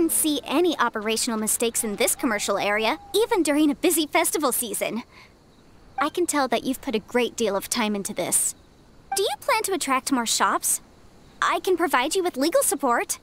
don't see any operational mistakes in this commercial area, even during a busy festival season. I can tell that you've put a great deal of time into this. Do you plan to attract more shops? I can provide you with legal support.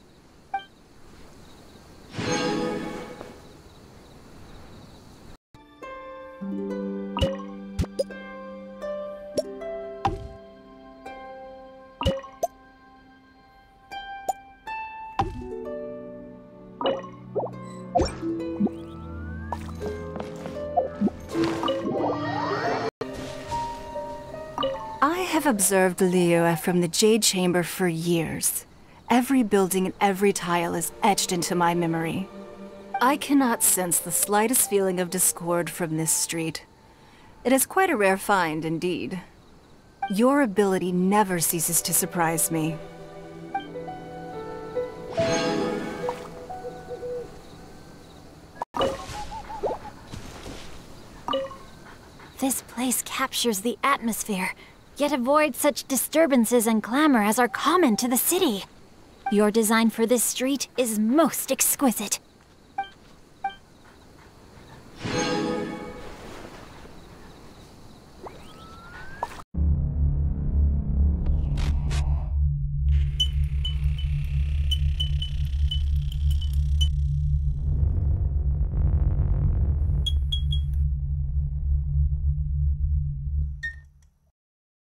Have observed Liyue from the Jade Chamber for years. Every building and every tile is etched into my memory. I cannot sense the slightest feeling of discord from this street. It is quite a rare find indeed. Your ability never ceases to surprise me. This place captures the atmosphere, yet avoid such disturbances and clamor as are common to the city. Your design for this street is most exquisite.